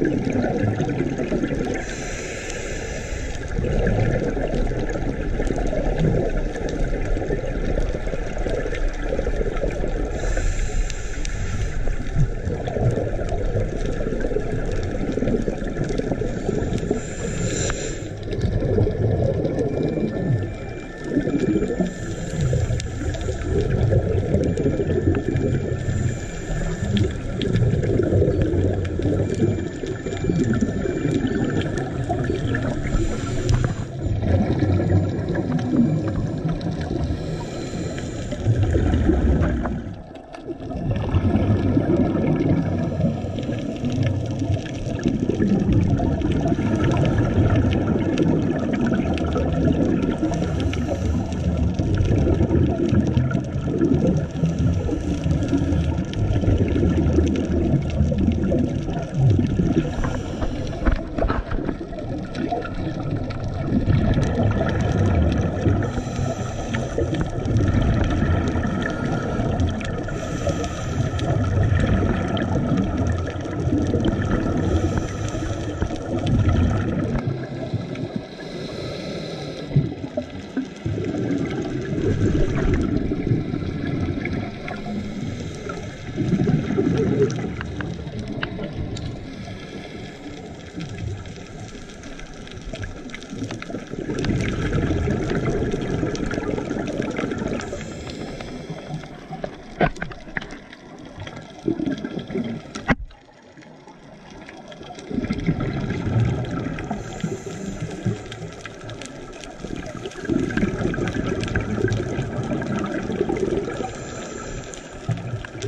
¡Gracias!